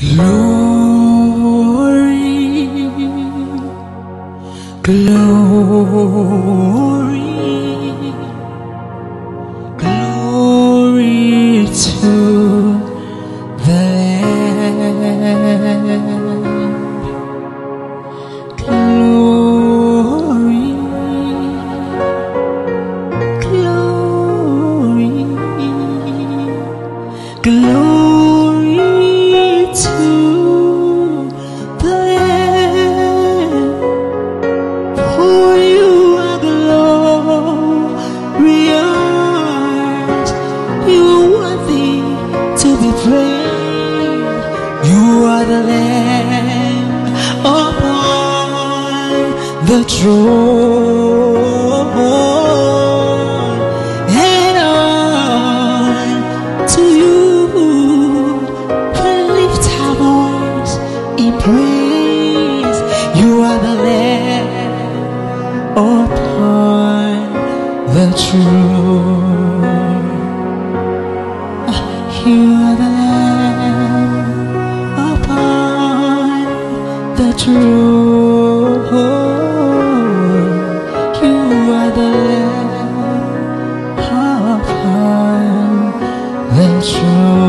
Glory, glory, glory to the Lamb. Glory, glory, glory worthy to be praised. You are the Lamb upon the throne, and unto you we lift our voice in praise. You are the Lamb upon the throne secure the land upon the truth. You are the land upon the truth.